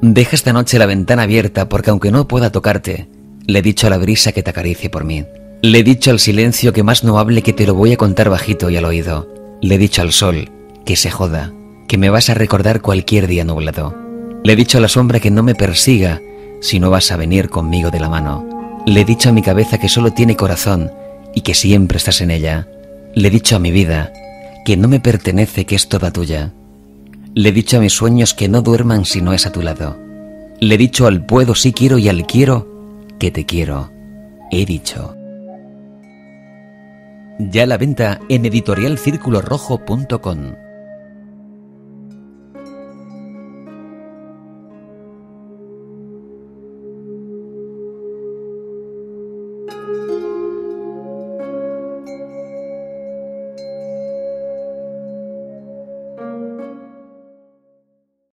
Deja esta noche la ventana abierta porque aunque no pueda tocarte, le he dicho a la brisa que te acaricie por mí. Le he dicho al silencio que más no hable que te lo voy a contar bajito y al oído. Le he dicho al sol que se joda, que me vas a recordar cualquier día nublado. Le he dicho a la sombra que no me persiga si no vas a venir conmigo de la mano. Le he dicho a mi cabeza que solo tiene corazón y que siempre estás en ella. Le he dicho a mi vida que no me pertenece, que es toda tuya. Le he dicho a mis sueños que no duerman si no es a tu lado. Le he dicho al puedo sí quiero y al quiero que te quiero. He dicho. Ya la venta en editorialcirculorrojo.com.